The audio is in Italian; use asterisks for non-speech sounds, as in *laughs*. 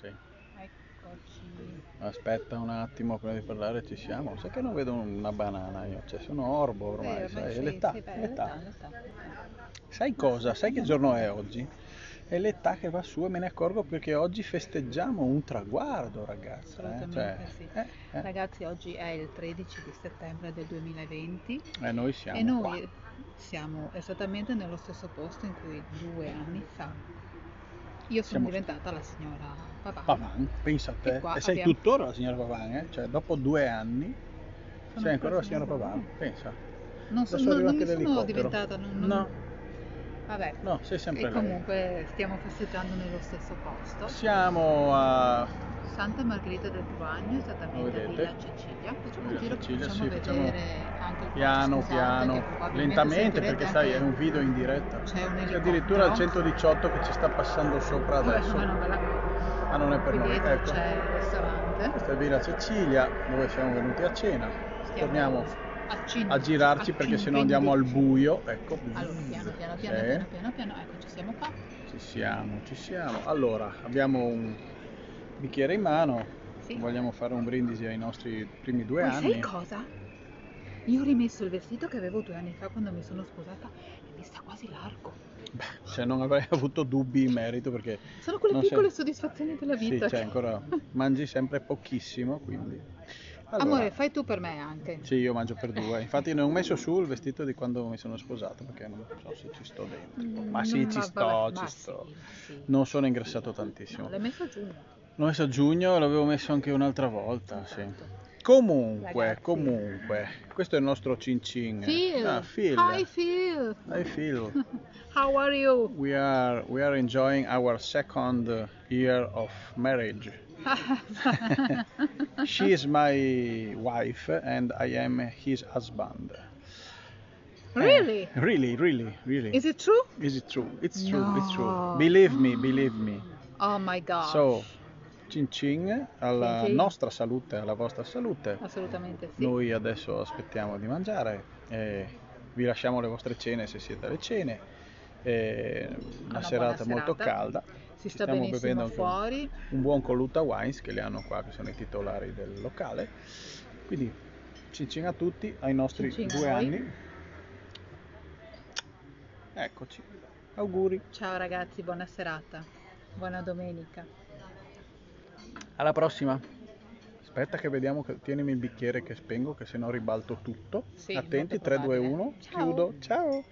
Sì. Eccoci. Aspetta un attimo prima di parlare, ci siamo. Sai che non vedo una banana io, cioè sono orbo ormai, Eh, sai, sì, è l'età, sì, beh, l'età. l'età, l'età. Sai cosa? Sai che giorno è oggi? È l'età che va su e me ne accorgo perché oggi festeggiamo un traguardo, ragazza. eh, cioè, sì. eh, eh, Ragazzi, oggi è il 13 di settembre del 2020 e noi siamo e noi qua. siamo esattamente nello stesso posto in cui due anni fa io sono Siamo- diventata la signora Pavan. Pavan, pensa a te. E E sei abbiamo- tuttora la signora Pavan, eh? Cioè, dopo due anni Sono sei ancora la signora Pavan, pensa. Non, so, non, non mi sono diventata... Non, non- No. Vabbè. No, sei sempre E lei. comunque stiamo festeggiando nello stesso posto. Siamo a Santa Margherita del Provagno, esattamente a? Villa Cecilia. Facciamo Villa un giro, Cecilia, facciamo sì, facciamo vedere il piano piano, lentamente perché sai è un video in diretta. C'è addirittura il elicottero. 118 che ci sta passando sopra adesso. Ah, non è per noi, ecco. c'è il ristorante. Questa è Villa Cecilia dove siamo venuti a cena. Torniamo a, girarci perché se no andiamo al 20. buio. Ecco. Allora, piano piano piano piano piano piano, ecco ci siamo qua. Ci siamo, ci siamo. Allora, abbiamo un bicchiere in mano. Vogliamo fare un brindisi ai nostri primi due anni. sai cosa? Io ho rimesso il vestito che avevo due anni fa quando mi sono sposata e mi sta quasi largo. Beh, cioè non avrei *laughs* avuto dubbi in merito perché Sono quelle Non piccole sei- soddisfazioni della sì, vita. cioè che- ancora mangi sempre pochissimo, quindi. Allora, Amore, fai tu per me anche. Sì, io mangio per due. Infatti ne ho messo su il vestito di quando mi sono sposato perché non so se ci sto dentro. Ma sì, Mm, ci sto, vabbè, ci sto. sì, sì. Non sono ingrassato tantissimo. No, l'hai messo giù. L'ho messo a giugno e l'avevo messo anche un'altra volta, sì. Comunque, Ragazzi. comunque, questo è il nostro cin cin. Phil. Ah, Phil. Hi Phil. Hi Phil. *laughs* How are you? We are we are enjoying our second year of marriage. *laughs* She is my wife and I am his husband. really? Eh, really, really, really. Is it true? Is it true? It's true, it's true. Believe me, believe me. Oh my god. So, cin cin alla Cin nostra salute, alla vostra salute. Assolutamente sì. Noi adesso aspettiamo di mangiare, e vi lasciamo le vostre cene se siete alle cene. e una, Una serata buona molto serata. calda. Si sta stiamo bevendo anche un- fuori. un buon Coluta Wines che li hanno qua, che sono i titolari del locale. Quindi cin cin a tutti, ai nostri Cin due anni. Eccoci, auguri. Ciao ragazzi, buona serata. Buona domenica. Alla prossima. Aspetta che vediamo, che... tienimi il bicchiere che spengo, che se no ribalto tutto. Sì, Attenti, molto 3, 2, probabile. 1, Ciao. chiudo. Ciao.